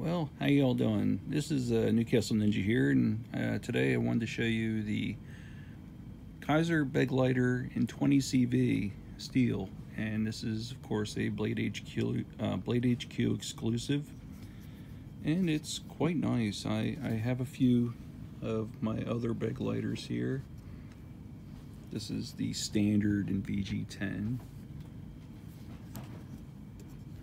Well, how y'all doing? This is uh, Newcastle Ninja here, and uh, today I wanted to show you the Kizer Begleiter in 20 CV steel, and this is of course a Blade HQ uh, Blade HQ exclusive, and it's quite nice. I I have a few of my other Begleiters here. This is the standard in VG10,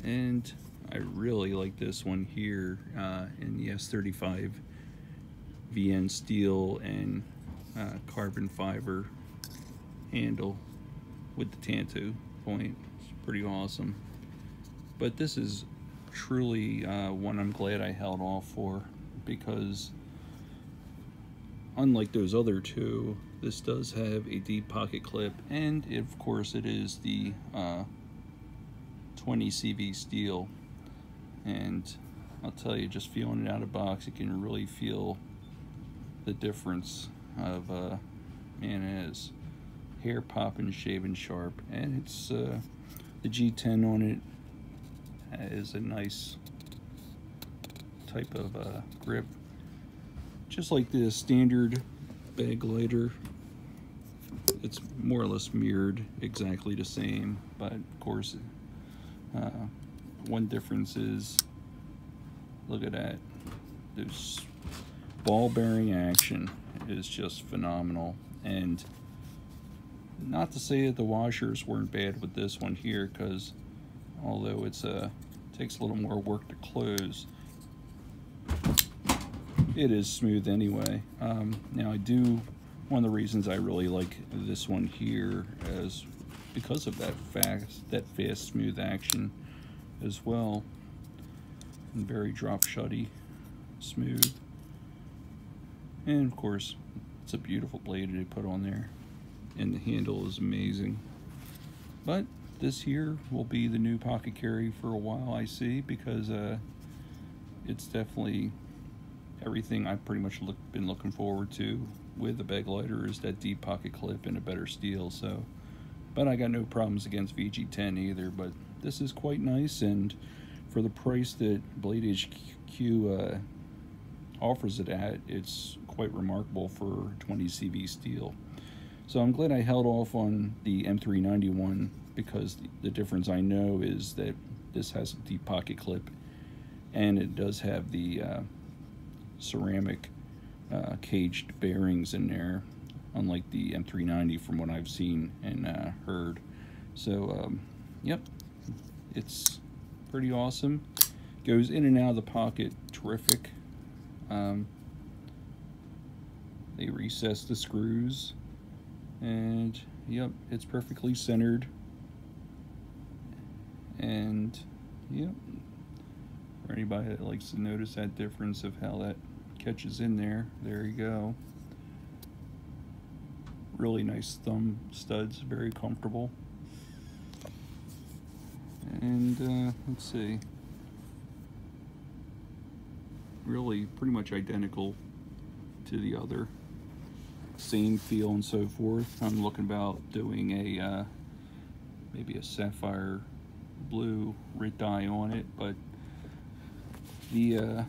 and I really like this one here uh, in the S35 VN steel and uh, carbon fiber handle with the Tanto point. It's pretty awesome. But this is truly uh, one I'm glad I held off for because unlike those other two, this does have a deep pocket clip and of course it is the uh, 20 CV steel and I'll tell you just feeling it out of box you can really feel the difference of uh, man it is hair popping shaving sharp and it's uh, the G10 on it is a nice type of uh, grip. Just like the standard Begleiter it's more or less mirrored exactly the same but of course uh, one difference is, look at that. This ball bearing action is just phenomenal. And not to say that the washers weren't bad with this one here, because although it's a uh, takes a little more work to close, it is smooth anyway. Um, now I do, one of the reasons I really like this one here is because of that fast, that fast smooth action as well. And very drop shutty, smooth. And of course, it's a beautiful blade they put on there. And the handle is amazing. But this here will be the new pocket carry for a while, I see, because uh, it's definitely everything I've pretty much look, been looking forward to with the Begleiter is that deep pocket clip and a better steel. So, but I got no problems against VG10 either. But this is quite nice and for the price that Blade HQ uh, offers it at, it's quite remarkable for 20 CV steel. So I'm glad I held off on the M391 because the difference I know is that this has a deep pocket clip and it does have the uh, ceramic uh, caged bearings in there unlike the M390 from what I've seen and uh, heard. So, um, yep, it's pretty awesome. Goes in and out of the pocket, terrific. Um, they recess the screws and yep, it's perfectly centered. And yep, for anybody that likes to notice that difference of how that catches in there, there you go. Really nice thumb studs, very comfortable and uh, let's see. Really pretty much identical to the other same feel and so forth. I'm looking about doing a uh, maybe a sapphire blue red dye on it but the uh,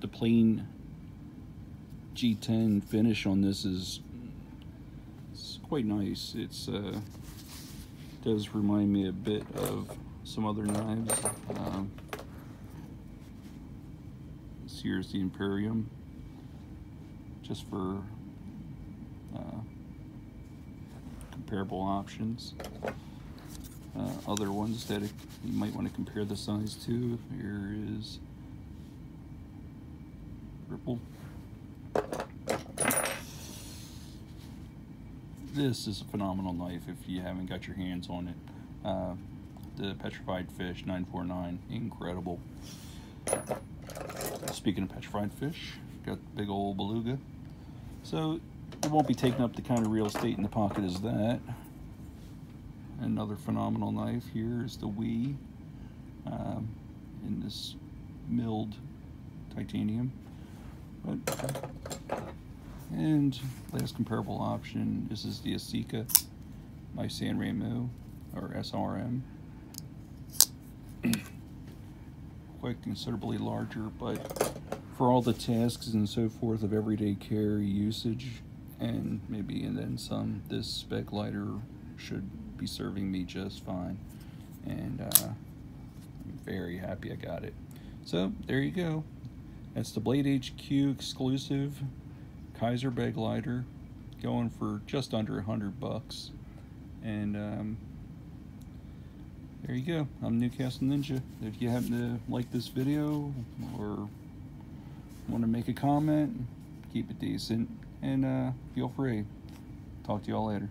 the plain G10 finish on this is it's quite nice. It's uh, does remind me a bit of some other knives. Um, here's the Imperium, just for uh, comparable options. Uh, other ones that you might want to compare the size to. Here is Ripple. This is a phenomenal knife if you haven't got your hands on it. Uh, the Petrified Fish 949, incredible. Speaking of petrified fish, got big old beluga. So it won't be taking up the kind of real estate in the pocket as that. Another phenomenal knife here is the Wee um, in this milled titanium. But and last comparable option, this is the Asica by San Remo, or SRM. quite considerably larger, but for all the tasks and so forth of everyday care usage, and maybe and then some, this Begleiter should be serving me just fine. And uh, I'm very happy I got it. So there you go. That's the Blade HQ exclusive Kizer Begleiter, going for just under a hundred bucks. And um, there you go. I'm Newcastle Ninja. If you happen to like this video or want to make a comment, keep it decent, and uh, feel free. Talk to y'all later.